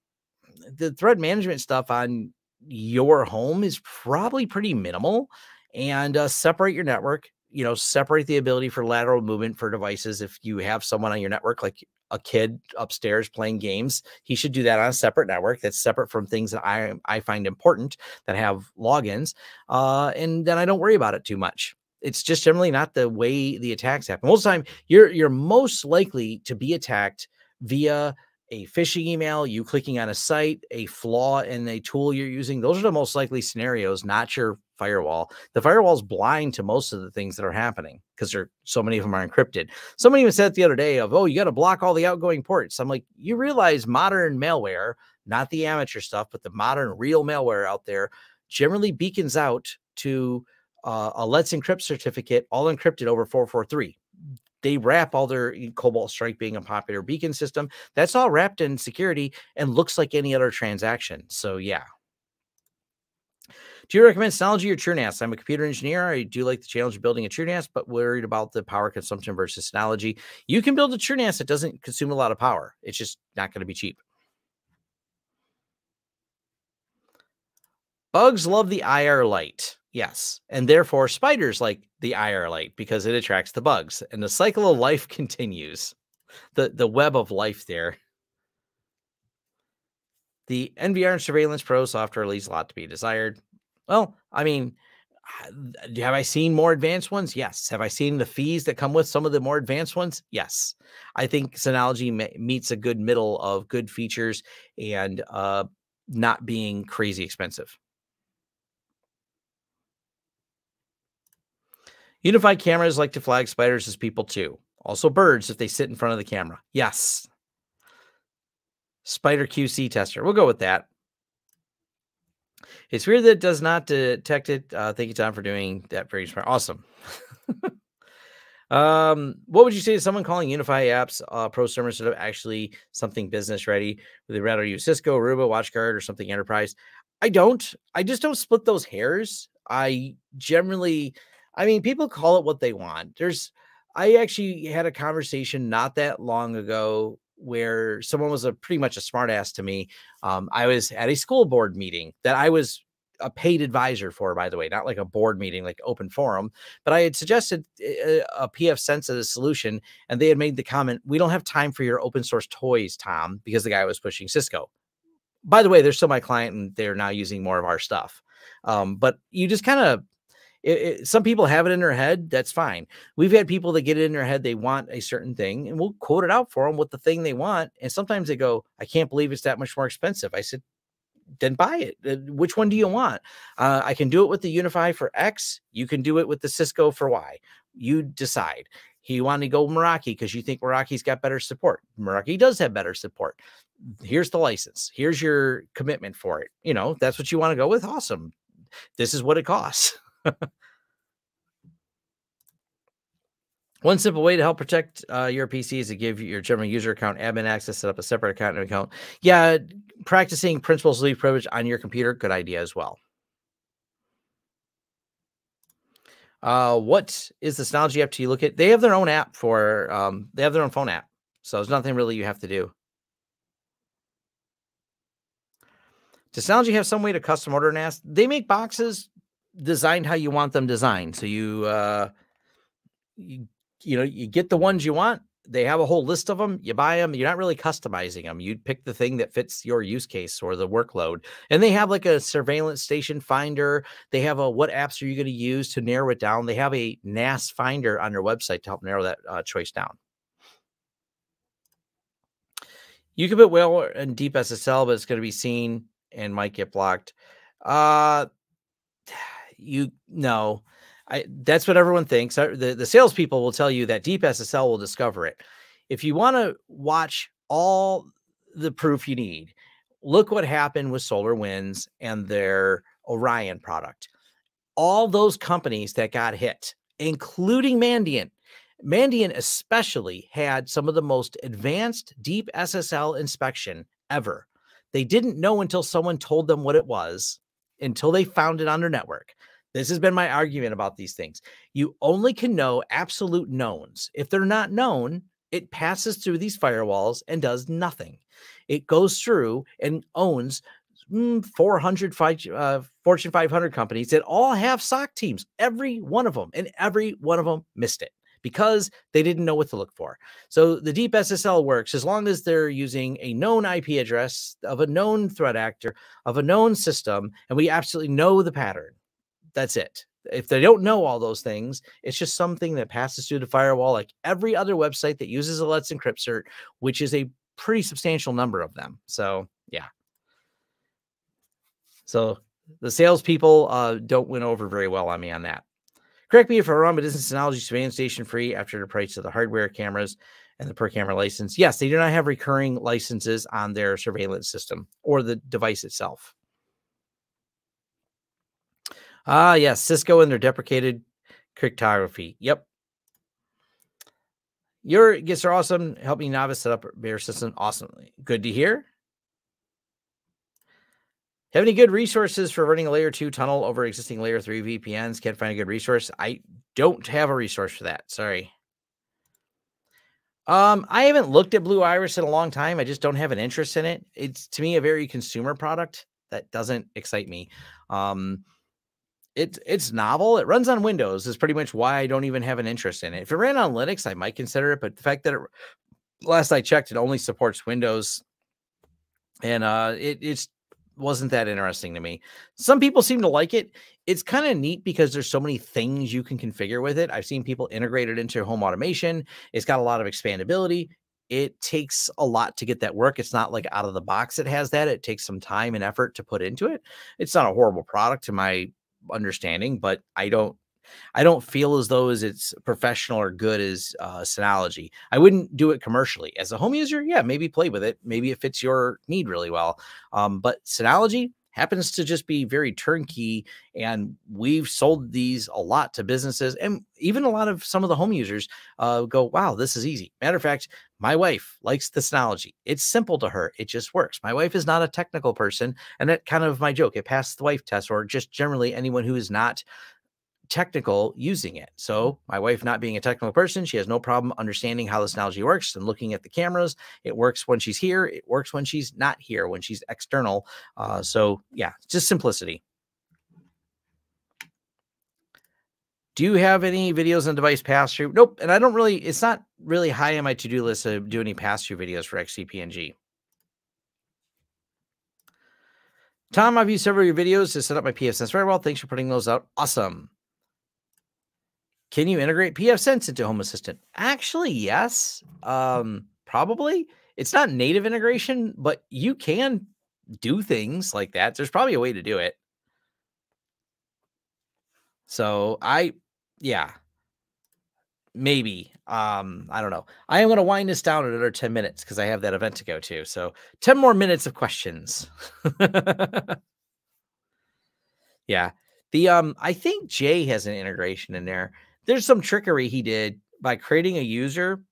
the threat management stuff on your home is probably pretty minimal and uh, separate your network you know separate the ability for lateral movement for devices if you have someone on your network like a kid upstairs playing games he should do that on a separate network that's separate from things that i i find important that have logins uh and then i don't worry about it too much it's just generally not the way the attacks happen most of the time you're you're most likely to be attacked via a phishing email, you clicking on a site, a flaw in a tool you're using. Those are the most likely scenarios, not your firewall. The firewall is blind to most of the things that are happening because there so many of them are encrypted. Someone even said the other day of, oh, you got to block all the outgoing ports. I'm like, you realize modern malware, not the amateur stuff, but the modern real malware out there generally beacons out to uh, a Let's Encrypt certificate, all encrypted over 443 they wrap all their Cobalt Strike being a popular beacon system. That's all wrapped in security and looks like any other transaction. So yeah. Do you recommend Synology or TrueNAS? I'm a computer engineer. I do like the challenge of building a TrueNAS, but worried about the power consumption versus Synology. You can build a TrueNAS that doesn't consume a lot of power. It's just not going to be cheap. Bugs love the IR light. Yes. And therefore, spiders like the IR light because it attracts the bugs. And the cycle of life continues. The, the web of life there. The NVR and Surveillance Pro software leaves a lot to be desired. Well, I mean, have I seen more advanced ones? Yes. Have I seen the fees that come with some of the more advanced ones? Yes. I think Synology meets a good middle of good features and uh, not being crazy expensive. Unified cameras like to flag spiders as people too. Also birds if they sit in front of the camera. Yes. Spider QC tester. We'll go with that. It's weird that it does not detect it. Uh, thank you, Tom, for doing that. Very smart. Awesome. um, what would you say to someone calling UniFi apps uh, pro server instead of actually something business ready? Would they rather use Cisco, Aruba, WatchGuard, or something enterprise? I don't. I just don't split those hairs. I generally, I mean, people call it what they want. There's, I actually had a conversation not that long ago where someone was a pretty much a smartass to me. Um, I was at a school board meeting that I was a paid advisor for, by the way, not like a board meeting, like open forum. But I had suggested eh, a, pfSense as a solution, and they had made the comment, "We don't have time for your open source toys, Tom," because the guy was pushing Cisco. By the way, they're still my client, and they're now using more of our stuff. Um, but you just kind of it, it, some people have it in their head. That's fine. We've had people that get it in their head they want a certain thing, and we'll quote it out for them what the thing they want. And sometimes they go, "I can't believe it's that much more expensive." I said, "Then buy it. Uh, which one do you want? Uh, I can do it with the UniFi for X. You can do it with the Cisco for Y. You decide." You want to go Meraki because you think Meraki's got better support. Meraki does have better support. Here's the license. Here's your commitment for it. You know, that's what you want to go with. Awesome. This is what it costs. One simple way to help protect uh, your PC is to give your general user account admin access, set up a separate account and account. Yeah, practicing principles of least privilege on your computer, good idea as well. Uh, what is the Synology app to you look at? They have their own app for, um, they have their own phone app. So there's nothing really you have to do. Does Synology have some way to custom order NAS? They make boxes designed how you want them designed. So you, uh, you, you know, you get the ones you want. They have a whole list of them. You buy them. You're not really customizing them. You pick the thing that fits your use case or the workload. And they have like a surveillance station finder. They have a what apps are you going to use to narrow it down. They have a NAS finder on their website to help narrow that uh, choice down. You can put well and deep SSL, but it's going to be seen and might get blocked. Uh, you know, I that's what everyone thinks. The the salespeople will tell you that deep SSL will discover it. If you want to watch all the proof you need, look what happened with SolarWinds and their Orion product. All those companies that got hit, including Mandiant, Mandiant especially had some of the most advanced deep SSL inspection ever. They didn't know until someone told them what it was, until they found it on their network. This has been my argument about these things. You only can know absolute knowns. If they're not known, it passes through these firewalls and does nothing. It goes through and owns mm, 400 uh, Fortune 500 companies that all have SOC teams, every one of them, and every one of them missed it because they didn't know what to look for. So the deep SSL works as long as they're using a known IP address of a known threat actor of a known system, and we absolutely know the pattern that's it. If they don't know all those things, it's just something that passes through the firewall, like every other website that uses a Let's Encrypt cert, which is a pretty substantial number of them. So, yeah. So the salespeople uh, don't win over very well on me on that. Correct me if I'm wrong, but isn't Synology Surveillance Station free after the price of the hardware cameras and the per camera license? Yes, they do not have recurring licenses on their surveillance system or the device itself. Ah, yes, Cisco and their deprecated cryptography. Yep. Your gifts are awesome. Helping novice set up their system awesomely. Good to hear. Have any good resources for running a layer two tunnel over existing layer three VPNs? Can't find a good resource. I don't have a resource for that. Sorry. Um, I haven't looked at Blue Iris in a long time. I just don't have an interest in it. It's to me a very consumer product that doesn't excite me. Um, it's it's novel. It runs on Windows. Is pretty much why I don't even have an interest in it. If it ran on Linux, I might consider it. But the fact that it, last I checked, it only supports Windows, and uh, it it's wasn't that interesting to me. Some people seem to like it. It's kind of neat because there's so many things you can configure with it. I've seen people integrate it into home automation. It's got a lot of expandability. It takes a lot to get that work. It's not like out of the box it has that. It takes some time and effort to put into it. It's not a horrible product to my understanding, but I don't I don't feel as though as it's professional or good as uh, Synology. I wouldn't do it commercially as a home user. Yeah, maybe play with it. Maybe it fits your need really well. Um, but Synology happens to just be very turnkey, and we've sold these a lot to businesses, and even a lot of some of the home users uh, go, "Wow, this is easy." Matter of fact, my wife likes the Synology. It's simple to her. It just works. My wife is not a technical person, and that kind of my joke. It passed the wife test, or just generally anyone who is not technical using it. So my wife not being a technical person, she has no problem understanding how this Synology works and looking at the cameras. It works when she's here. It works when she's not here, when she's external. Uh, so yeah, just simplicity. Do you have any videos on device pass through? Nope. And I don't really, it's not really high on my to-do list to do any pass through videos for XCP-ng. Tom, I've used several of your videos to set up my pfSense very well. Thanks for putting those out. Awesome. Can you integrate pfSense into Home Assistant? Actually, yes. Um, probably. It's not native integration, but you can do things like that. There's probably a way to do it. So I, yeah, maybe. Um, I don't know. I am going to wind this down in another 10 minutes because I have that event to go to. So 10 more minutes of questions. yeah. The um, I think Jay has an integration in there there's some trickery he did by creating a user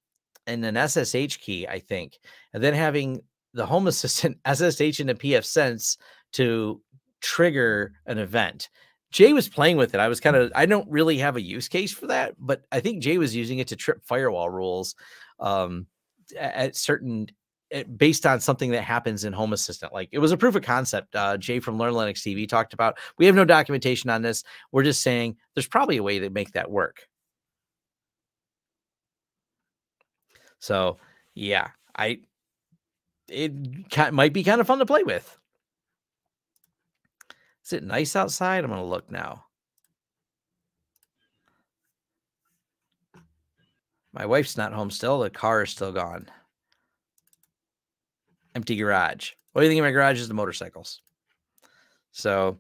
and an SSH key, I think, and then having the Home Assistant SSH into pfSense to trigger an event. Jay was playing with it. I was kind of, I don't really have a use case for that, but I think Jay was using it to trip firewall rules um, at certain, based on something that happens in Home Assistant. Like it was a proof of concept. Uh, Jay from Learn Linux TV talked about. We have no documentation on this. We're just saying there's probably a way to make that work. So yeah, I it might be kind of fun to play with. Is it nice outside? I'm to look now. My wife's not home still. The car is still gone. Empty garage. What do you think of my garage is the motorcycles? So,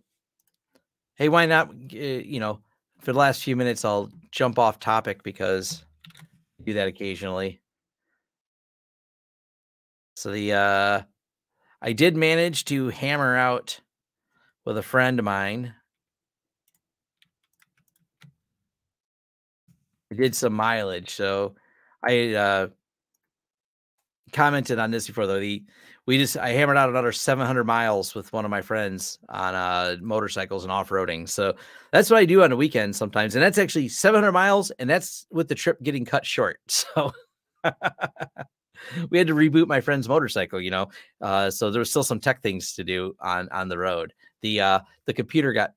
hey, why not? You know, for the last few minutes, I'll jump off topic because I do that occasionally. So the uh I did manage to hammer out with a friend of mine. I did some mileage, so I uh commented on this before though. The we just I hammered out another 700 miles with one of my friends on uh motorcycles and off-roading. So that's what I do on the weekend sometimes. And that's actually 700 miles and that's with the trip getting cut short. So we had to reboot my friend's motorcycle, you know. Uh, so there was still some tech things to do on on the road. The uh, the computer got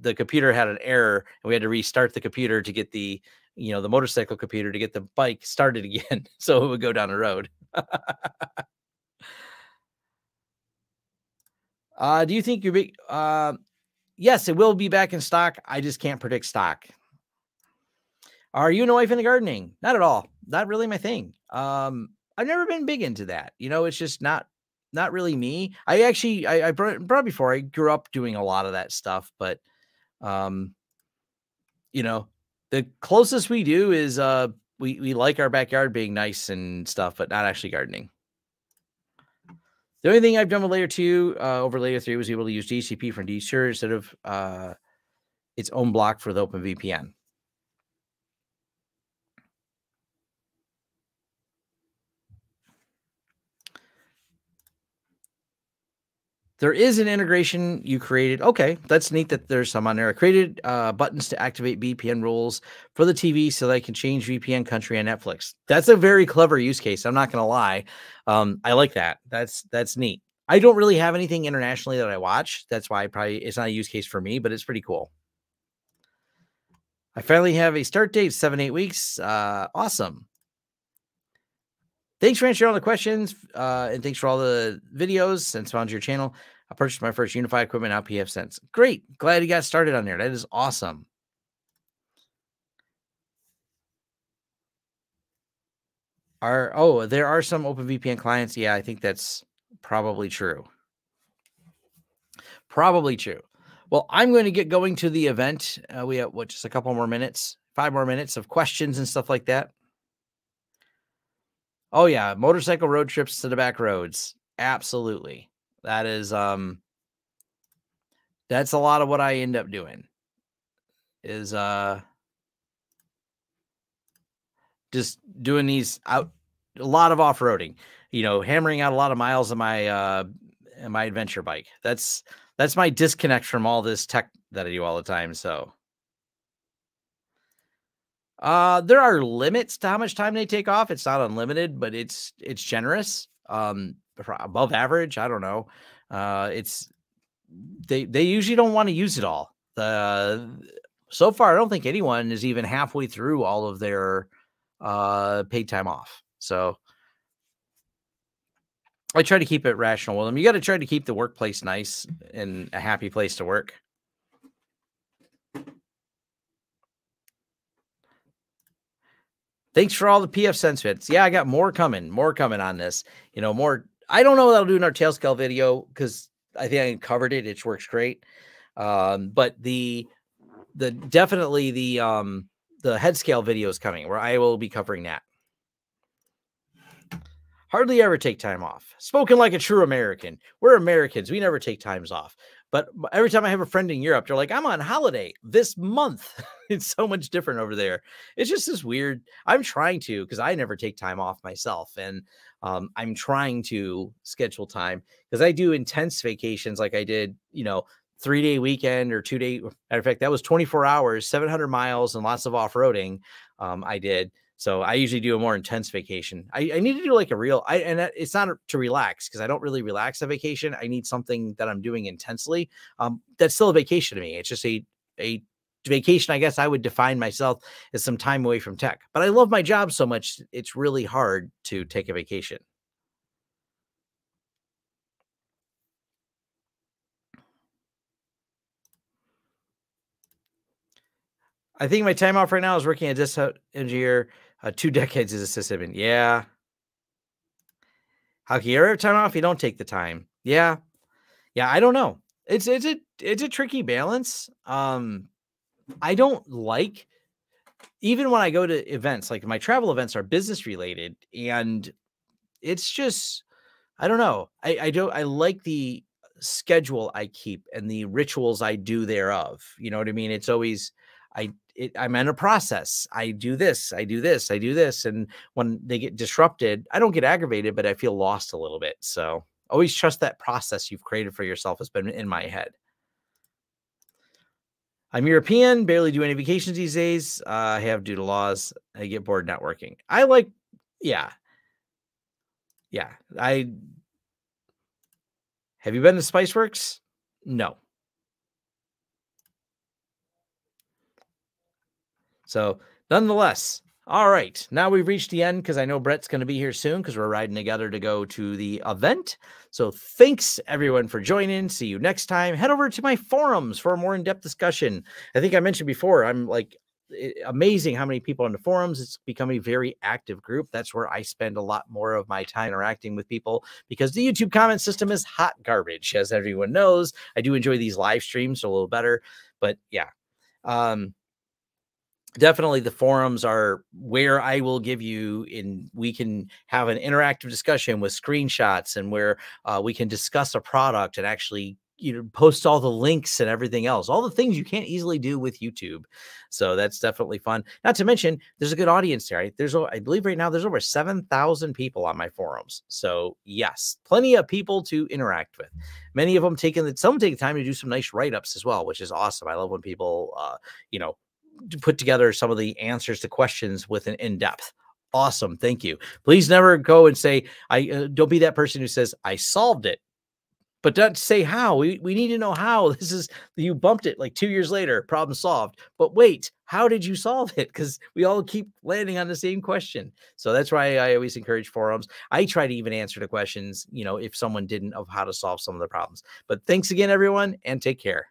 the computer had an error, and we had to restart the computer to get the you know the motorcycle computer to get the bike started again, so it would go down the road. uh, do you think you're big? Uh, yes, it will be back in stock. I just can't predict stock. Are you and a wife into gardening? Not at all. Not really my thing. Um, I've never been big into that. You know, it's just not not really me. I actually I, I brought, brought before I grew up doing a lot of that stuff, but um, you know, the closest we do is uh we we like our backyard being nice and stuff, but not actually gardening. The only thing I've done with layer two uh, over layer three was able to use DHCP from DSure instead of uh, its own block for the Open There is an integration you created. Okay, that's neat that there's some on there. I created uh, buttons to activate VPN rules for the TV so that I can change VPN country on Netflix. That's a very clever use case. I'm not going to lie. Um, I like that. That's that's neat. I don't really have anything internationally that I watch. That's why I probably it's not a use case for me, but it's pretty cool. I finally have a start date, seven, eight weeks. Uh, awesome. Thanks for answering all the questions. Uh, and thanks for all the videos since found your channel. I purchased my first UniFi equipment out pfSense. Great. Glad you got started on there. That is awesome. Are oh, there are some OpenVPN clients. Yeah, I think that's probably true. Probably true. Well, I'm going to get going to the event. Uh, we have what just a couple more minutes, five more minutes of questions and stuff like that. Oh yeah, motorcycle road trips to the back roads. Absolutely. That is um that's a lot of what I end up doing. Is uh just doing these out a lot of off-roading you know hammering out a lot of miles on my uh my adventure bike that's that's my disconnect from all this tech that i do all the time so uh there are limits to how much time they take off it's not unlimited but it's it's generous um above average i don't know uh it's they they usually don't want to use it all the so far i don't think anyone is even halfway through all of their uh, paid time off. So I try to keep it rational with them. You got to try to keep the workplace nice and a happy place to work. Thanks for all the pfSense fits. Yeah, I got more coming, more coming on this. You know, more. I don't know what I'll do in our Tailscale video because I think I covered it. It works great. Um, but the the definitely the um the Headscale video is coming where I will be covering that. Hardly ever take time off. Spoken like a true American. We're Americans. We never take times off. But every time I have a friend in Europe, they're like, I'm on holiday this month. it's so much different over there. It's just this weird. I'm trying to, because I never take time off myself. And um, I'm trying to schedule time because I do intense vacations like I did, you know, three day weekend or two day. Matter of fact, that was 24 hours, 700 miles, and lots of off roading. Um, I did. So I usually do a more intense vacation. I, I need to do like a real. I and it's not to relax because I don't really relax a vacation. I need something that I'm doing intensely. Um, that's still a vacation to me. It's just a a vacation. I guess I would define myself as some time away from tech. But I love my job so much. It's really hard to take a vacation. I think my time off right now is working at this engineer, uh, two decades as a sysadmin. Yeah. How can you ever time off? You don't take the time. Yeah. Yeah. I don't know. It's, it's a, it's a tricky balance. Um, I don't like, even when I go to events, like my travel events are business related and it's just, I don't know. I, I don't, I like the schedule I keep and the rituals I do thereof. You know what I mean? It's always, I it, I'm in a process. I do this, I do this, I do this. And when they get disrupted, I don't get aggravated, but I feel lost a little bit. So always trust that process you've created for yourself has been in my head. I'm European, barely do any vacations these days. Uh, I have due to laws. I get bored networking. I like, yeah. Yeah. I have you been to Spiceworks? No. So, nonetheless, all right. Now we've reached the end because I know Brett's going to be here soon because we're riding together to go to the event. So, thanks everyone for joining. See you next time. Head over to my forums for a more in depth discussion. I think I mentioned before, I'm like amazing how many people on the forums. It's become a very active group. That's where I spend a lot more of my time interacting with people because the YouTube comment system is hot garbage, as everyone knows. I do enjoy these live streams a little better, but yeah. Um, definitely the forums are where I will give you in we can have an interactive discussion with screenshots and where uh, we can discuss a product and actually you know post all the links and everything else all the things you can't easily do with youtube. So that's definitely fun. Not to mention there's a good audience there. Right? there's i believe right now there's over 7000 people on my forums. So yes plenty of people to interact with. Many of them taking the some take time to do some nice write-ups as well which is awesome. I love when people uh you know put together some of the answers to questions with an in depth. Awesome. Thank you. Please never go and say, I uh, don't be that person who says, I solved it. but don't say how. We, we need to know how. This is you bumped it like two years later, problem solved. But wait, how did you solve it? Because we all keep landing on the same question. So that's why I always encourage forums. I try to even answer the questions, you know, if someone didn't of how to solve some of the problems. But thanks again, everyone, and take care.